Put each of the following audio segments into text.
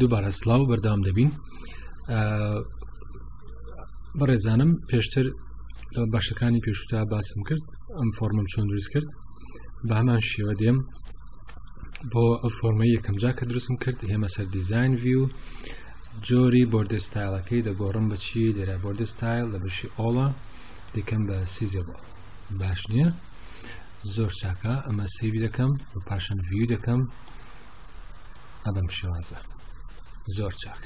دووبارە سلااو بەردام دەبین بەڕێزانم پێشتر لە باشەکانی پێشوتا باسم کرد ئەم فۆرمم چۆن دروست کرد بە هەمان شێوە دێم بۆ ئە فۆرمە یەکەم جا کە دروستم کرد هێمە سەر دیزین ویو جۆری بردستایلەکەی دەگۆڕم بەچی لێرا بردستایل لە بەشی ئۆڵە دەکەم بە سیزە بۆ باش نییە زۆر چاکە ئەمە سیوی دەکەم و پاشان ویو دەکەم ئەبم شێوازە زۆر چاک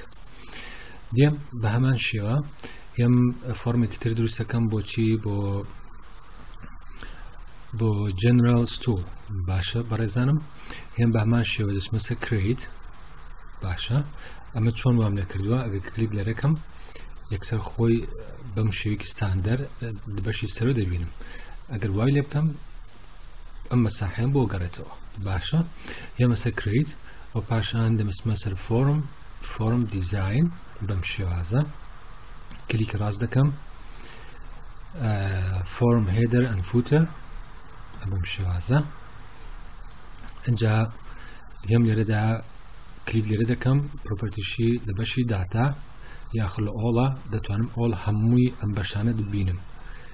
دێم بە هەمان شێوە یەم فۆرمێکی تر دروستەکەم بۆچی بۆ بۆ جنرال ستو باشە بەڕێزانم هێم بەمان شێوە دەچمەسە کریت باشە ئەمە چۆن وام نەکردووە ئەگە کلیک لەرەکەم یەکسەر خۆی بەم شێوێکی ستاندەر بەشی سەرۆ دەبینم ئەگەر وای لێ بکەم ئەم مەساحەیەم بۆ گەڕێتەوە باشە ئێمە سەر کریت و پاشان دەمسمە سەر فۆرم فۆرم دیزین بەم شێوازە کلیک ڕاست دەکەم فۆرم هێدەر ئەن فوتەر بەم شێوازە ئەجا هێم لێرەدا کلیک لێرە دەکەم پرۆپەرتیشی لە بەشی داتا یاخل ئۆڵە دەتوانم ئۆڵ هەمووی ئەم بەشانە دبینم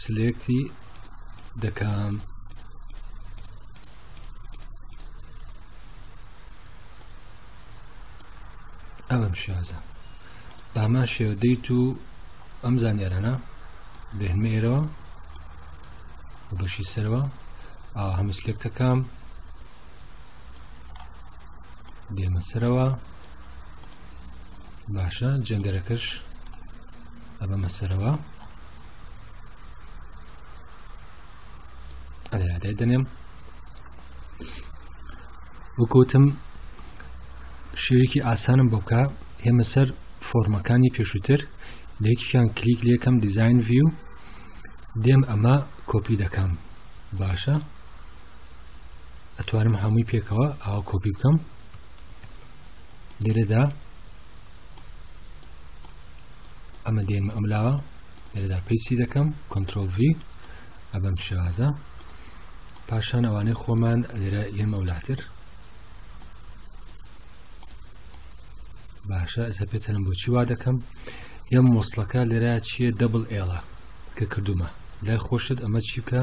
سلێکتی دەکەم ئەمەم شازە بامان شێوە دەیت و ئەم زانیارانە دەهمە ئێرەوە بەشی سەرەوە ئاوا هەموو سلێکتەکەم دێمە سەرەوە باشە جەندەرەکەش ئەبەمە سەرەوە ئەدەیادای دەنێم وەکوتم شێوێکی ئاسانم بۆ بکە هێمە سەر فۆرمەکانی پێشووتر لەکیان کلیک لەکەم دیزین ڤیو دێم ئەمە کۆپی دەکەم باشە ئەتوانم هەمووی پێکەوە ئاوا کۆپی بکەم لێرەدا ئەمە دێمە ئەم لاوە لێرەدا پیسی دەکەم کۆنتترۆل V ئەبەم شێوازە پاشان ئەوانەی خۆمان لێرە یەمە ولاتر باشە ئەسە پێتەنم بۆچی وا دەکەم یەم مۆسلەکە لێرا چییە دەبل ئێڵە کە کردومە لای خۆشت ئەمە چی بکە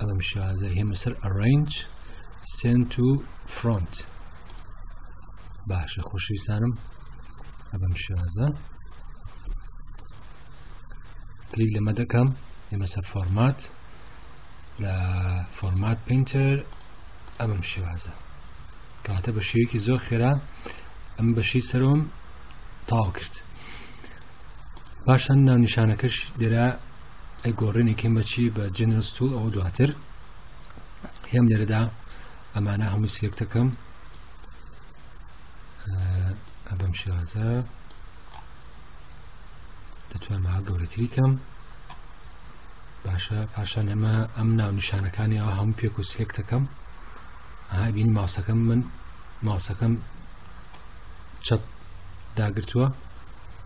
ئەم شازە هێمە سەر ئەڕنج سنت و فرۆنت باشە خۆشەویستانم ئەبم شازە کلیک لەمە دەکەم ئێمە سەر فۆرمات لە فۆرمات پینتەر ئەمم شێوازە کەواتە بە شێوەیەکی زۆر خێرا ئەم بەشی سەرۆم تاو کرد پاشان ناونیشانەکەش لێرە ئەی گۆڕینی کەمەچی بە جنرس تو ئەوە دواتر هێم لێرەدا ئەمانە هەموو سێکتەکەم ئەبم شازە دەتوانمە گەورەتری کەم باشە پاشان ئەمە ئەم ناونیشانەکانی ئەو هەموو پێک و سلێکتەکەم ئابین ماوسەکەم من ماوسەکەم چەپ داگرتووە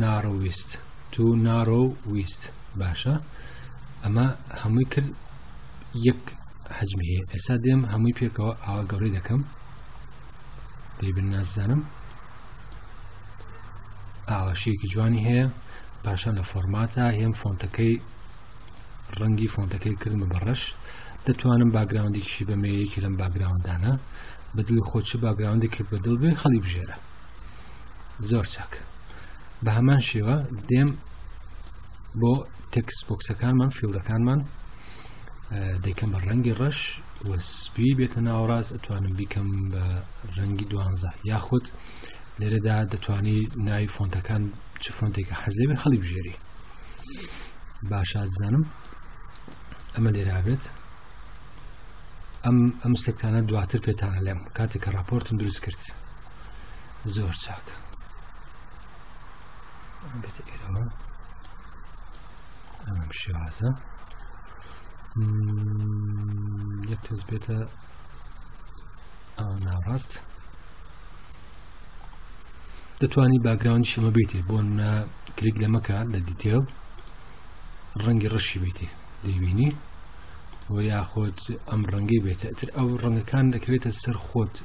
نارۆویست to narrow ویست باشە ئەمە هەمووی کرد یەک حەجمی هەیە ئێستا دێم هەمووی پێکەوە ئاوا گەوری دەکەم دەیبن نازانم ئاواشەیەکی جوانی هەیە پاشان لە فۆرماتە هێم فۆنتەکەی ڕەنگی فۆنتەکەی کردمە بەڕەش دەتوانم باگراوندێکیشی بەمەیەکی لەم باگراوندانە بەدل خۆچ باگراوندێکی بەدڵ بێ خەڵی بژێرە زۆر چاک بە هەمان شێوە دێم بۆ تەکس بۆکسەکانمان فیلدەکانمان دەکەم بە ڕەنگی ڕەش وە سپی بێتە ناوڕاست ئەتوانم بیکەم بە ڕەنگی دوانزە یاخود لێرەدا دەتوانی ناوی فۆنتەکان چ فۆنتێکە حەزێ بێ هەڵی بژێری باشازانم ئەمە لێرابێت ئەم ئەم سێکتانە دواتر پێتانە لێم کاتێک کە راپۆرتم دروست کرد زۆر چاکە ئەم شێوازە یەک تەز بێتە ناڕاست دەتوانی باگراوند شەمە بێتێ بۆ نە کلیک لە مەکە لە دیتێ ڕەنگی ڕەشی بێتێ دەیبینی و یاخۆت ئەم ڕەنگی بێتە تر ئەو ڕەنگەکان دەکەوێتە سەر خۆت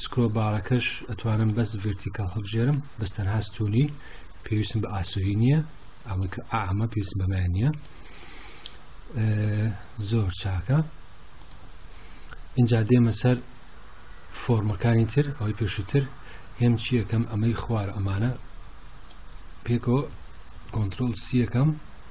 سکرۆ باڕەکەش ئەتوانم بەس ڤێرتیکاڵ هەبژێرم بەس تەنها ستونی پێویستم بە ئاسۆی نییە ئەوەی کە ئامە پێویستم بەمای نییە زۆر چاکە اینجا دێمە سەر فۆرمەکانی تر ئەوەی پێشتر هێم چیەکەم ئەمەی خوار ئەمانە پێکەوە کۆنتترۆل سیەکەم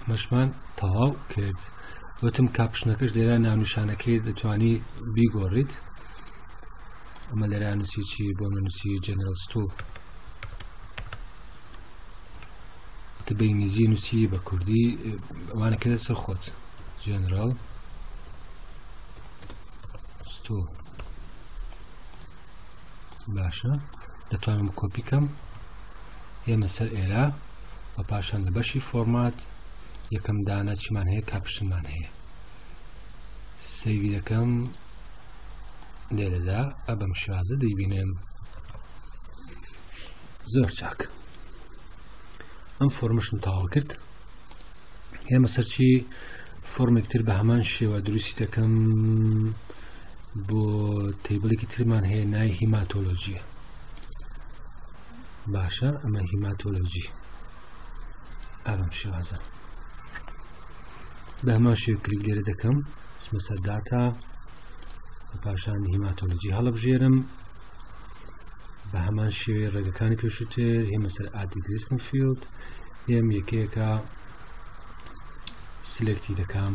ئەمەشمان تەواو کرد وتم کاپشنەکەش لێرا ناونیشانەکەی دەتوانی بیگۆڕیت ئەمە لێرا نووسی چی بۆ منووسی جەنرال ستۆ تە بە ئینگلیزی نووسی بە کوردی ئەوانەکە لەسەر خۆت جەنرال ستۆ باشە دەتوانم کۆپیکەم ئێمە سەر ئێرە و پاشان لە بەشی فۆرمات یەکەم دانە چیمان هەیە کاپشنمان هەیە سەیوی دەکەم لێرەدا ئە بەم شازە دەیبینێم زۆر چاک ئەم فۆرمشم تاوا کرد ئێمە سەرچی فۆرمێکتر بە هەمان شێوە دروستی دەکەم بۆ تیبلێکی ترمان هەیە نای هیماتۆلۆژیە باشە ئەمە هیماتۆلۆجی ئەم شێوازە دامان شێ کلیک لێرە دەکەم چمە سەر داتا پاشان هیماتۆلۆجی هەڵبژێرم بە هەمان شێوەی ڕێگەکانی پێشوتر هێمە سەر ئادیگزیستن فیلد هێم یەکەیەکە سلێکتی دەکەم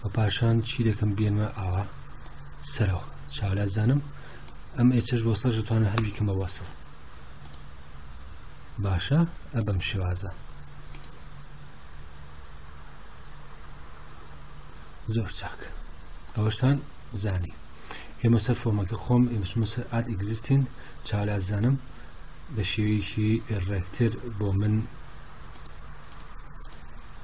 بە پاشان چی دەکەم بێنمە ئاوا سەرەوە چاولازانم ئەم ئێچەش وەسەش دەتوانم هەر بیکەمە وەسڵ باشە ئە بەم شێوازە زۆر چاک ئەوەشتان زانی ئێمە سەر فۆمەکە خۆم ئێمسمەسەر ئاد ئگزیستین چاولازانم بە شێوەیەکی ڕێکتر بۆ من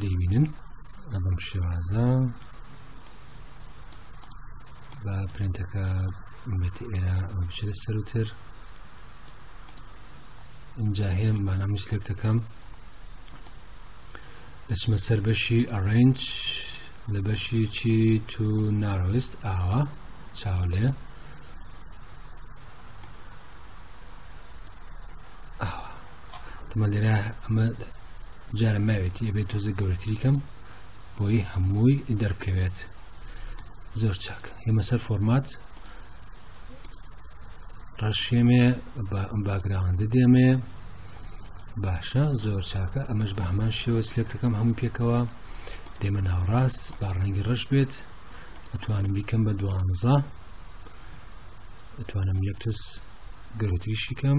دەیبینن بەم شێوازە بە پرنتەکە بێت ئێرە بچێت سەروتر اینجا هێم مانە مسلێک دەکەم دەچمە سەر بەشی ئەڕێنج لە بەشی چی تو ناڕویست ئاوا چاولێ تمە لێرە ئەمە جارە ماوێتی ئەبێت تۆزە گەورەتری کەم بۆی هەمووی دەربکەوێت زۆر چاک ئێمە سەر فۆرمات ڕەشێمێ باگراوەندە دێمێ باشە زۆر چاکە ئەمەش بە هەمان شێوە سلێکتەکەم هەموو پێکەوە دێمە ناوڕاست با ڕەنگی ڕەش بێت ئەتوانم بیکەم بە دوانزە ئەتوانم یەکتوس گەوتریشی کەم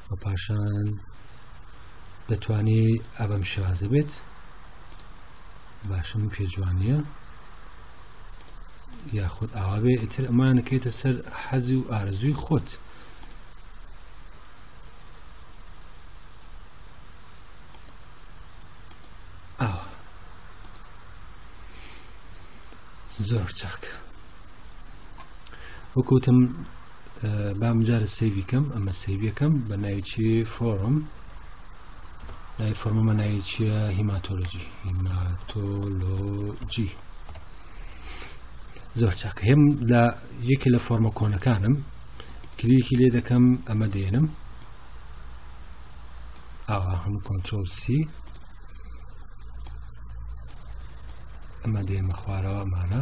و پاشان دەتوانی ئەبەم شازە بێت باشم پێ جوانە یاخود ئاوا بێ ئیتر ئەمانەکەیتە سەر حەزی و ئارزوی خۆت زۆر چاک وەکوتم بام جارە سەیوی کەم ئەمە سەیویەکەم بە ناویچی فۆرم ناوی فۆرمەمە ناوی چیە هیماتۆلۆجی هیماتۆلۆجی زۆر چاکە هێم لە یەکێ لە فۆرمە کۆنەکانم کلیکی لێ دەکەم ئەمە دێنم ئاوا هەموو کۆنتترۆل سی ئەمە دێمە خوارەوە مانە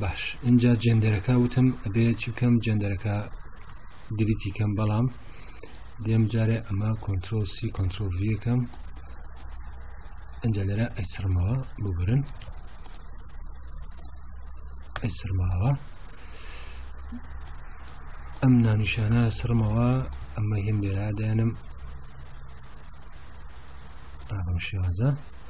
باش ئینجا جێندەرەکە وتم ئەبێ چی بکەم جێندەرەکە دریتی کەم بەڵام دێم جارێ ئەمە کۆنتترۆسی کۆنتترۆڤەکەم ئەجا لێرە ئەیسرمەوە ببرن ئەیسرماوە ئەم نانیشانە سرمەوە ئەمە هێم لێرا دەێنم ئاڕم شێوازە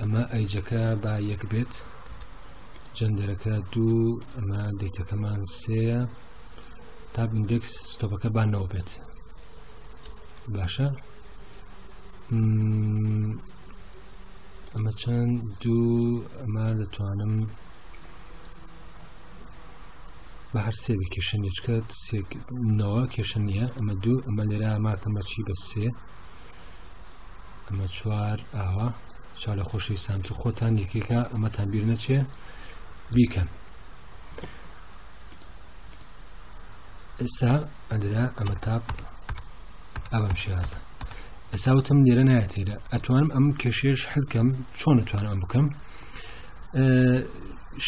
ئەمە ئەیجەکە با یەک بێت جەندەرەکە دوو ئەمە دەیتەکەمان سێە تا ئیندێکس ستۆپەکە بانەوە بێت باشە ئەمە چەند دوو ئەمە دەتوانم بە هەر سێوی کێشەنیچکە سێکەوە کێشە نییە ئەمە دوو ئەمە لێرا ماکەمەچی بە سێ ئەمە چوار ئاوا چالە خۆشی سامتر خۆتان یەکێکە ئەمەتان بیر نەچێ بیکەن ئێستا ئەدرا ئەمە تاپ ئەوم شازە ئێستا وتم لێرە نایەتێرە ئەتوانم ئەم کێشێش حلکەم چۆن توانم ئەم بکەم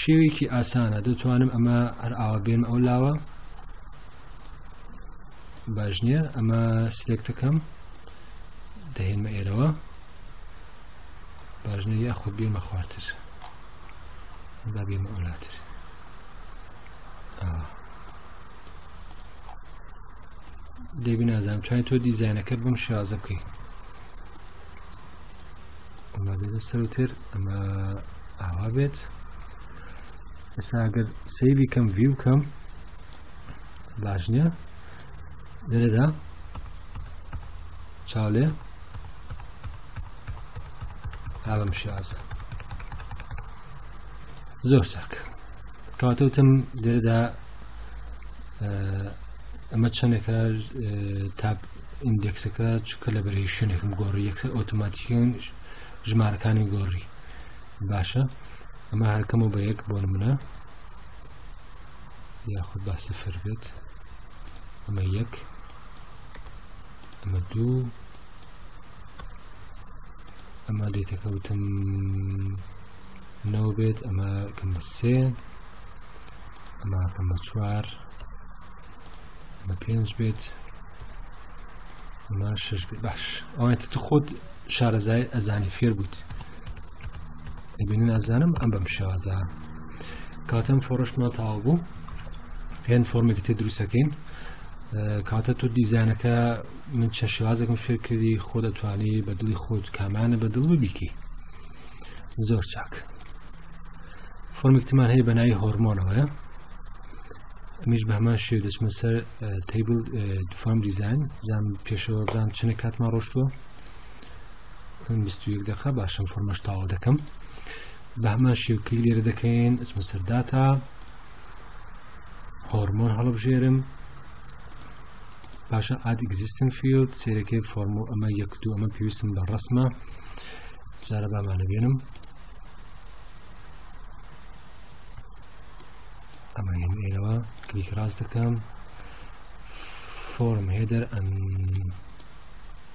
شێوێکی ئاسانە دەتوانم ئەمە هەر ئاوا بێن ئەو لاوە باش نییە ئەمە سلێکتەکەم دەهێنمە ئێرەوە باژنە یا خود بێمە خوارتر دا بێمە ئەولاتر دێ بنازانم توانین تۆ دیزانەکە بم شازە بکەین ئەمە بێت سەرتر ئەمە ئاوا بێت ئێستا ئەگەر سەیری کەم ڤیو کەم باش نییە لێرەدا چاو لێ ئاڵم شازە زۆر چاک کاتەوتم لێرەدا ئەمە چەندێکە تاپ ئیندێکسەکە چکە لە بەرەی شوێنێکم گۆڕی یەکسەر ئۆتۆماتیکیون ژمارەکانی گۆڕی باشە ئەمە هەرکەمەوە بە یەک بۆ منە یاخود با سفر بێت ئەمە یەک ئەمە دوو ئەمە لێتەکەوتم نەوە بێت ئەمە کەم بە سێ ئەمە کەم بە چوار ئەمە پێنج بێت ئەمە شش بێت باش ئەوەن تە خۆت شارەزای ئەزانی فێر بوویت دەبینی نازانم ئەم بەم شازە کاتم فۆڕشتمان تاو بوو هێن فۆرمێکی تێ دروستەکەین کاتە تۆ دیزانەکە من چەند شێوازێکم فێرکردی خۆ دەتوانی بە دڵی خۆت کامانە بە دڵ ببیکی زۆر چاک فۆرمێکتمان هەیە بەناوی هۆرمۆنەوەە میش بە هەمان شێ دەچمە سەر تەیبل فۆم دیزان زان پێشەوە بزان چنە کاتمان ڕۆشتووە بیست و یەک دەقە باشم فۆرمەش تاوا دەکەم بە هەمان شێوکەی لێرە دەکەین ئەچمە سەرداتا هۆرمۆن هەڵبژێرم باشە ئاد ئگزیستن فیلد سێرەکەی فۆرمۆ ئەمە یەک دو ئەمە پێویستم بە ڕسمە جارە بامانە بێنم ئەمە هێنەوە کلیک ڕاست دەکەم فۆرم هێدەر ئەم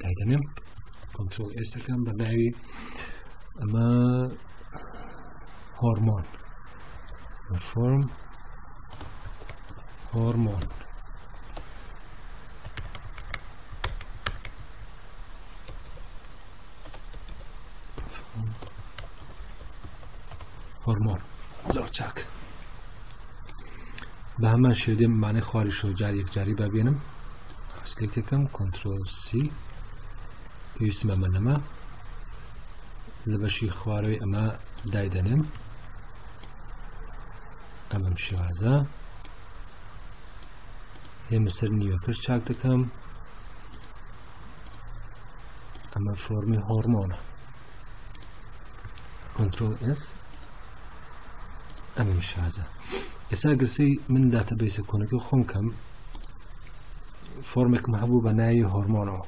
دادەنێم کۆنترۆل ئێستەکەم بە ناوی ئەمە هۆرمۆن فۆرم هۆرمۆن هۆرمۆن زۆر چاک بە هەمان شێ دێم مانای خواری شۆجار یەکجاری با بێنم سلێکتەکەم کۆنتترۆسی پێویستمە منەما لە بەشی خوارەوەی ئەمە دایدەنێم ئەمەم شێوازە ئێمە سەر نیوەکەش چاک دەکەم ئەمە فۆرمی هۆرمۆنە کۆنتترۆل ئس ئەمن شازە ئێسا گرسەی من داتە بیسە کۆنەکە خۆم کەم فۆرمێکم هەبوو بە ناوی هۆرمۆنەوە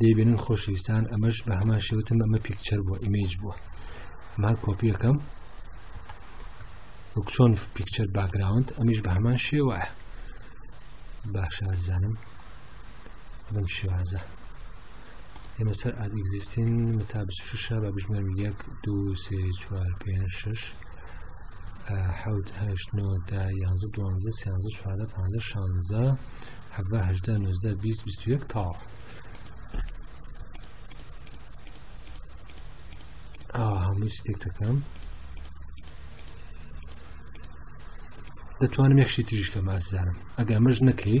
دەیبێنن خۆشەویستان ئەمەش بە هەمان شێوتم ئەمە پیکچەر بووە ئیمەیج بووە مان کۆپیەکەم وەک چۆن پیکچەر باگراوند ئەمیش بە هەمان شێوە باشە زانم بەم شێوازە ئێمە سەر ئاد ئگزیستین متا شوشە بە بژمێر یەک دو سێ چوار پێ شش حوت هەشت نۆ دا یانزە دوانزە سیانزە چواردە پانزە شانزە حەڤە هەشدە نوزدە بیست بیست یەک تاو هەمووی ستێک دەکەم دەتوانم یەخشی تریشکە ماززانم ئەگەر مەژ نەکەی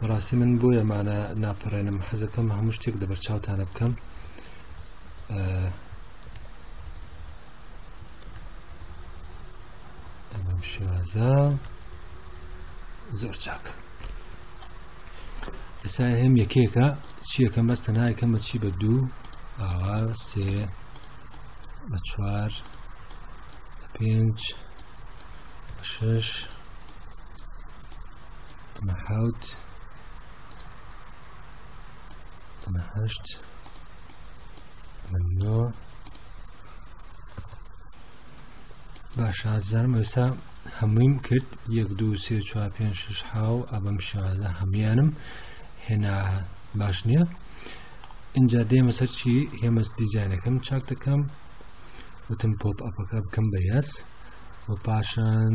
بەڕاستی من بۆ ئەمانە ناپەڕێنم حەزەکەم هەموو شتێک دەبەر چاوتانە بکەم تەمام شێوازە زۆر چاکە ئێسا هەم یەکێکە چیەکەم بەس تەنایکەمە چی بە دوو ئاوا سێ بە چوار پێنج شش مە حوت ئەمە هەشت ئەمە نۆ باشە ئازانم ئێستا هەموویم کرد یەک دو سێ چوار پێ شش حاو ئەبم شازە هەمویانم هێنا باش نییە اینجا دێمە سەر چی هێمەس دیزانەکەم چاک دەکەم وتم پۆپ ئەپەکە بکەم بە یاس و پاشان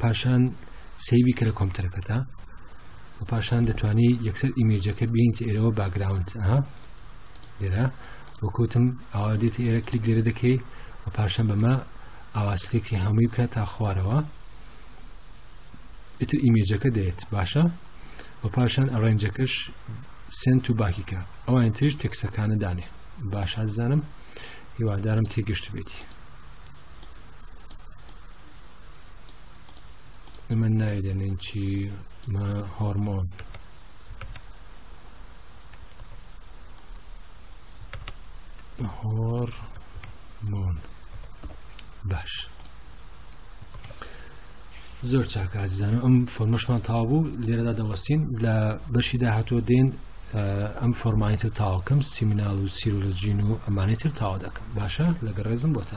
پاشان سەیبی کە لە کۆمپتەرەکەتا و پاشان دەتوانانی یەکسەر ئیمێجەکە بینیت ئێرەوە باگراونت ئەها لێرە وەکوتم ئاوا دێت ئێرە کلیک لێرە دەکەی و پاشان بەمە ئاواسلێکی هەمووی بکە تا خوارەوە ئیتر ئیمێجەکە دێت باشە و پاشان ئەڕێنجەکەش سنت و باکیکە ئەوان تریش تێکسەکانە دانێ باشە زانم هیوادارم تێگەشت بێتی ئەمە ناوی دەنێن چی هۆرمۆن هۆرمۆن باش زۆر چاکە ئازیزانە ئەم فۆرمەشمان تاوا بوو لێرەدا دەوەستین لە بەشی داهاتوە دێن ئەم فۆرمانی تر تاواکەم سیمینال و سیرۆلۆجین و ئەمانی تر تاوا دەکەم باشە لەگە ڕێزم بۆتە